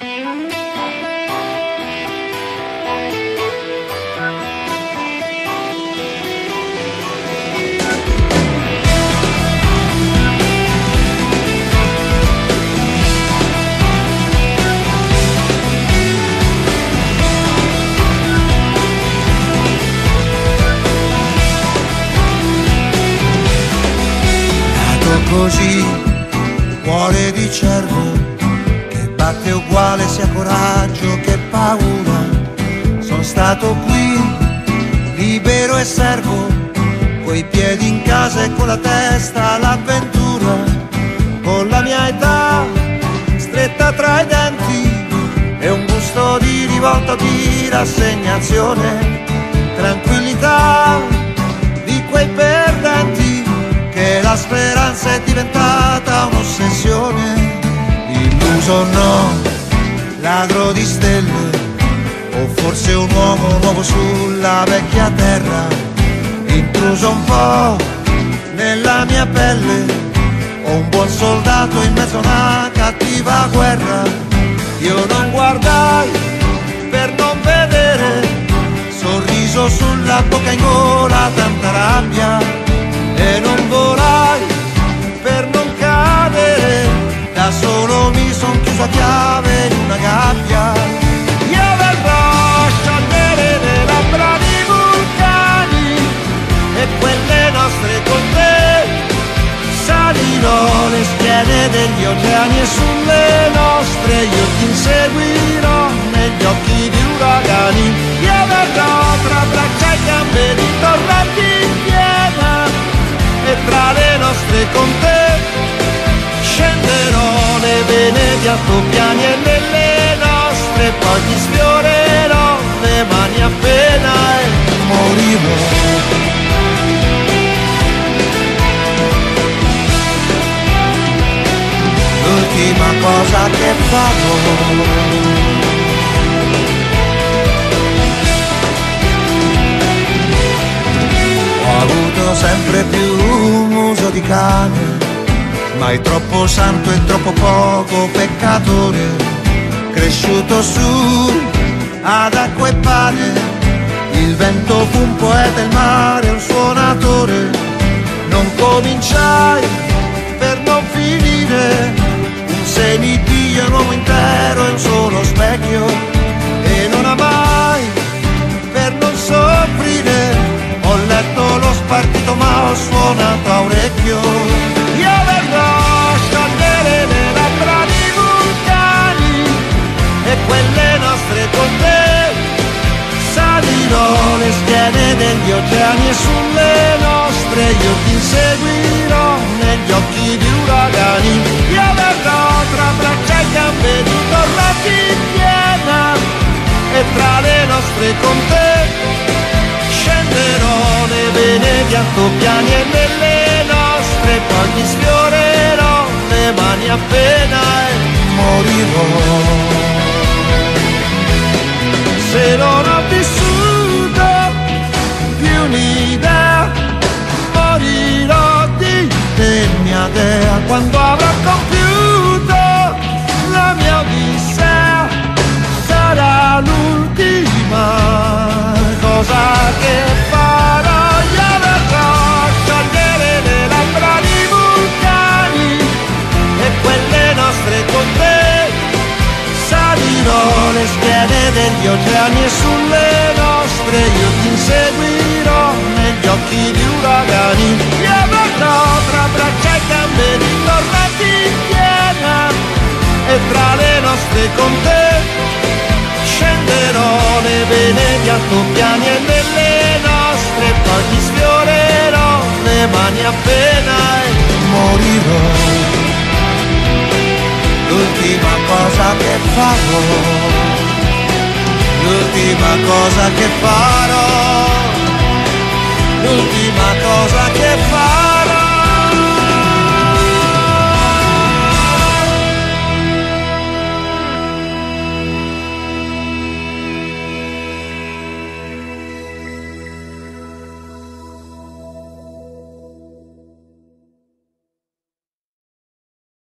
Thank you. Così, cuore di cervo, che batte uguale sia coraggio che paura. Sono stato qui, libero e servo, coi piedi in casa e con la testa all'avventura, con la mia età stretta tra i denti e un gusto di rivolta di rassegnazione, è diventata un'ossessione. Illuso no, ladro di stelle, o forse un uomo nuovo sulla vecchia terra, intruso un po' nella mia pelle, o un buon soldato in mezzo a una cattiva guerra. Io non guardai schiene degli oceani e sulle nostre io ti inseguirò negli occhi di uragani. Io verrò tra braccia e gambe di torrenti e tra le nostre con te scenderò le vene di altopiani e nelle nostre poi ti sfiorerò che farò avuto sempre più un uso di cane, ma è troppo santo e troppo poco peccatore, cresciuto su ad acqua e pane, il vento fu un poeta, il mare un suonatore, non cominciai per non finire, un semidio, un uomo intero e un solo specchio, e non amai per non soffrire ho letto lo spartito ma ho suonato a orecchio. Io verrò a sciogliere le labbra di vulcani e quelle nostre con te. Salirò le schiene degli oceani e sulle nostre io ti inseguirò negli occhi di uragani. Io nostre con te scenderò le vene di altopiani e nelle nostre poi ti sfiorerò le mani appena e morirò. Se non ho vissuto più un'idea, morirò di te mia dea quando avrò le schiene degli oceani e sulle nostre io ti inseguirò negli occhi di uragani. Io verrò tra braccia e gambe di tornati in piena e tra le nostre con te scenderò le vene di altopiani e nelle nostre poi ti sfiorerò le mani appena e morirò l'ultima cosa che farò, l'ultima cosa che.